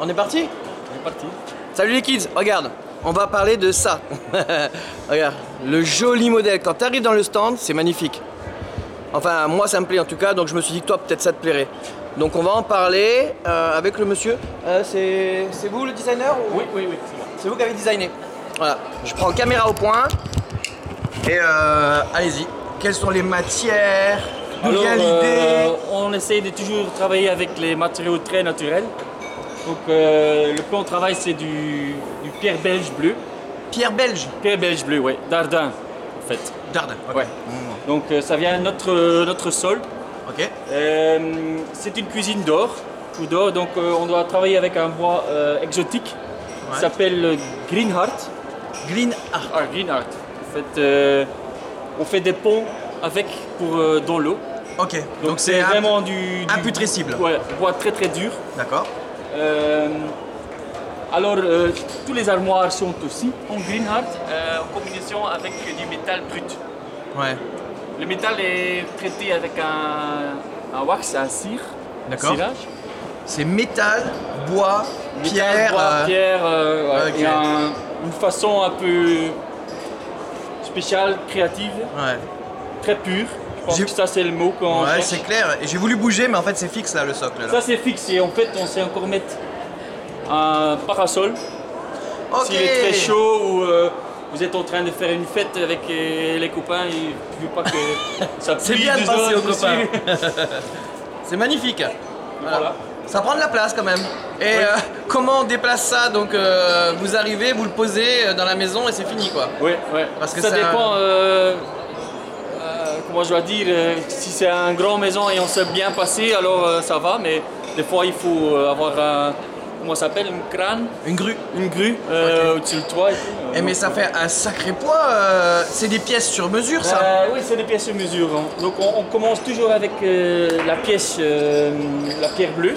On est parti On est parti. Salut les kids, regarde, on va parler de ça. regarde, le joli modèle. Quand tu arrives dans le stand, c'est magnifique. Enfin, moi ça me plaît en tout cas, donc je me suis dit que toi peut-être ça te plairait. Donc on va en parler euh, avec le monsieur. Euh, c'est vous le designer ou- Oui, oui, oui, c'est vous qui avez designé. Voilà, je prends caméra au point. Et euh, allez-y. Quelles sont les matières? D'où vient l'idée euh, on essaye de toujours travailler avec les matériaux très naturels. Donc, euh, le plan de travail, c'est du, du pierre belge bleu. Pierre belge. Pierre belge bleu, oui, d'Ardin, en fait. Dardin. ok. Ouais. Donc, euh, ça vient de notre, notre sol. Ok. Euh, c'est une cuisine d'or, ou d'or, donc on doit travailler avec un bois exotique Ouais. qui s'appelle le Greenheart. Green Art. Ah, Greenheart. En fait, on fait des ponts avec pour dans l'eau. Ok. Donc c'est vraiment du, du imputrescible. Ouais, bois très très dur. D'accord. Euh, alors euh, tous les armoires sont aussi en Greenheart euh, en combinaison avec du métal brut. Ouais. Le métal est traité avec un, un wax, un cire, D'accord. cirage. C'est métal, bois, Métal, pierre. bois, euh, pierre, ouais, ok. et un- une façon un peu spéciale, créative, Ouais. très pure. Pense que ça c'est le mot qu'on Ouais, c'est clair. Et j'ai voulu bouger, mais en fait c'est fixe là le socle. Là. Ça c'est fixe et en fait on sait encore mettre un parasol ok. s'il est très chaud ou euh, vous êtes en train de faire une fête avec euh, les copains et veux pas que ça C'est bien de penser aux copains. C'est magnifique. Voilà. Ça prend de la place quand même. Et euh, comment on déplace ça? Donc vous arrivez, vous le posez dans la maison et c'est fini quoi. Oui, ouais. Parce que ça ça- dépend. Comment je dois dire euh, Si c'est un grand maison et on sait bien passer, alors euh, ça va. Mais des fois, il faut euh, avoir un. Comment ça s'appelle Une crâne? Une grue. Une grue euh, au-dessus du toit et tout. Eh, mais ça fait un sacré poids. euh, c'est des pièces sur mesure ça. Euh, oui, c'est des pièces sur mesure. hein. Donc on, on commence toujours avec la pièce, la pierre bleue.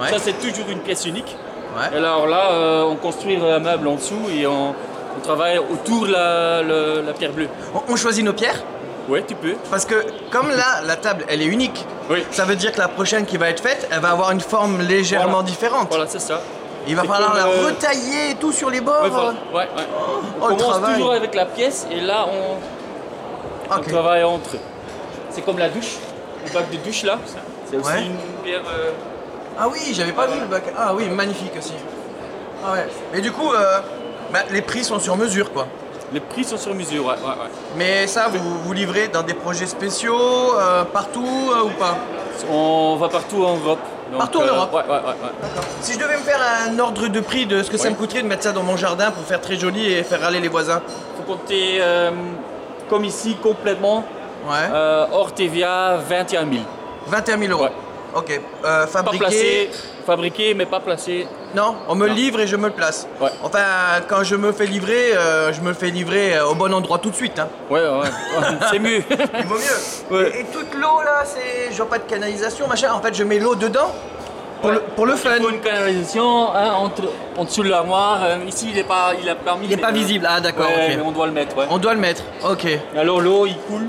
Ouais. Ça c'est toujours une pièce unique. Ouais. Et alors là, on construit un meuble en dessous et on, on travaille autour de la, la- la pierre bleue. On, on choisit nos pierres Ouais, tu peux. parce que comme là la table elle est unique. Oui. Ça veut dire que la prochaine qui va être faite, elle va avoir une forme légèrement Voilà. différente. Voilà, c'est ça. Il va falloir la euh, retailler et tout sur les bords. Ouais, voilà. ouais, ouais. Oh, On commence travail. toujours avec la pièce et là on, travaille entre. C'est comme la douche, le bac de douche là. C'est aussi une pierre. euh, Ah oui, j'avais pas vu le bac. Ah oui, magnifique aussi. Ah ouais. Mais du coup, euh, bah, les prix sont sur mesure quoi. Les prix sont sur mesure, ouais, ouais, ouais. Mais ça, vous vous livrez dans des projets spéciaux, euh, partout euh, ou pas? On va partout en Europe. Donc, Partout en euh, Europe Ouais, ouais, ouais. ouais. Si je devais me faire un ordre de prix de ce que ça me coûterait de mettre ça dans mon jardin pour faire très joli et faire râler les voisins. Faut compter comme ici complètement Ouais. hors TVA 21 000. 21 000 euros. Ok. Euh, Pas fabriqué. placé, fabriqué mais pas placé. Non, on me le Non. livre et je me le place. Ouais. Enfin, quand je me fais livrer, euh, je me le fais livrer euh, au bon endroit tout de suite. hein. Ouais, ouais, c'est mieux. Il vaut mieux. Ouais. Et, et toute l'eau là, c'est genre pas de canalisation, machin. En fait, je mets l'eau dedans pour, le, pour le fun. Il faut une canalisation hein, entre, en dessous de l'armoire. Euh, ici, il n'est pas, il a pas. Il est pas mais, euh, visible. Ah d'accord. mais on doit le mettre, ouais. On doit le mettre. Ok. Alors l'eau, il coule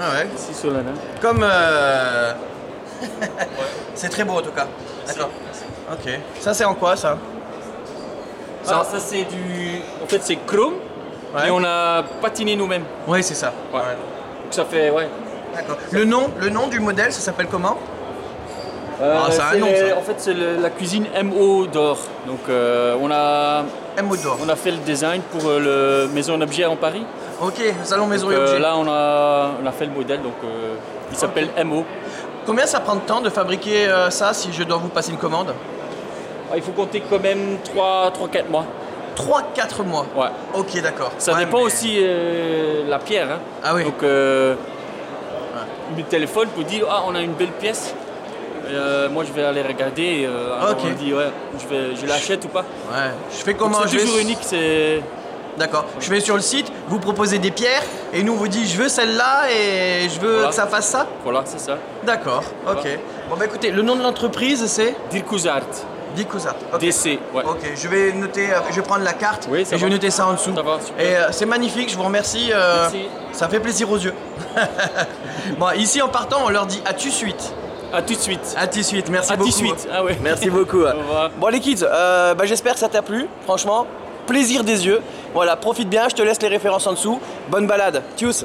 Ah ouais. ici sur la. Comme. C'est très beau en tout cas. D'accord. Ok. Ça c'est en quoi ça Ça, ça c'est du. En fait, c'est chrome. Ouais. Et on a patiné nous-mêmes. Oui, c'est ça. Ouais. Donc ça fait, ouais. D'accord. Le nom, le nom du modèle, ça s'appelle comment Euh, Ah, ça a un nom, ça. En fait, c'est le- la cuisine MO d'or. Donc, euh, on, a, M d'or. on a fait le design pour euh, le Maison Objet en Paris. Ok. Salon maison euh, objet. là, on a, on a fait le modèle. Donc, euh, il s'appelle MO. Combien ça prend de temps de fabriquer euh, ça si je dois vous passer une commande Ah, il faut compter quand même 3-4 mois. 3-4 mois. Ouais. Ok, d'accord. Ça Ouais, dépend mais- aussi euh, la pierre. hein. Ah oui. Donc, euh, il me téléphone pour dire Ah, on a une belle pièce. Euh, moi, je vais aller regarder. et, alors Ok. On dit Ouais, je, vais, je l'achète ou pas. Ouais. Je fais comment? C'est vais- toujours unique. C'est. D'accord. Je vais sur le site, vous proposez des pierres et nous on vous dit je veux celle-là et je veux que ça fasse ça Voilà, c'est ça. D'accord, ok. Bon bah écoutez, le nom de l'entreprise c'est Dirkuzart. Dirkuzart, ok. DC, ouais. Ok, je vais noter, euh, je vais prendre la carte et je vais noter ça en dessous. Ça va, super. Et euh, c'est magnifique, je vous remercie. Euh, merci. Ça fait plaisir aux yeux. bon, ici en partant, on leur dit as-tu suite à tout de suite. À tout de suite, merci à beaucoup. À tout de suite, ah ouais. Merci beaucoup. Bon les kids, bah, j'espère que ça t'a plu, franchement. Plaisir des yeux. Voilà, profite bien, je te laisse les références en dessous. Bonne balade. Tchuss